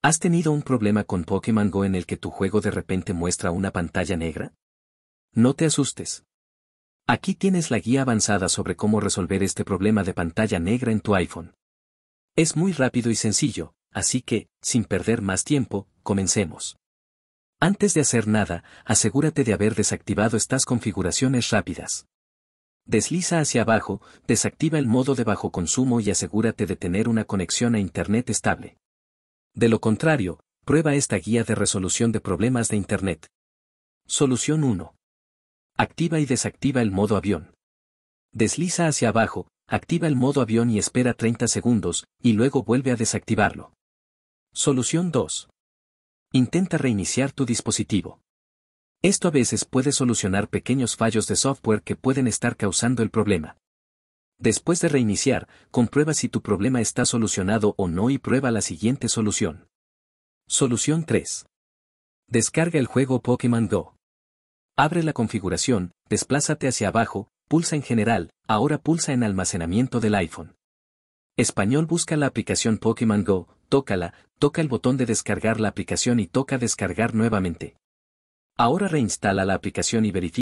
¿Has tenido un problema con Pokémon Go en el que tu juego de repente muestra una pantalla negra? No te asustes. Aquí tienes la guía avanzada sobre cómo resolver este problema de pantalla negra en tu iPhone. Es muy rápido y sencillo, así que, sin perder más tiempo, comencemos. Antes de hacer nada, asegúrate de haber desactivado estas configuraciones rápidas. Desliza hacia abajo, desactiva el modo de bajo consumo y asegúrate de tener una conexión a Internet estable. De lo contrario, prueba esta guía de resolución de problemas de Internet. Solución 1. Activa y desactiva el modo avión. Desliza hacia abajo, activa el modo avión y espera 30 segundos, y luego vuelve a desactivarlo. Solución 2. Intenta reiniciar tu dispositivo. Esto a veces puede solucionar pequeños fallos de software que pueden estar causando el problema. Después de reiniciar, comprueba si tu problema está solucionado o no y prueba la siguiente solución. Solución 3. Descarga el juego Pokémon Go. Abre la configuración, desplázate hacia abajo, pulsa en general, ahora pulsa en almacenamiento del iPhone. Español busca la aplicación Pokémon Go, tócala, toca el botón de descargar la aplicación y toca descargar nuevamente. Ahora reinstala la aplicación y verifica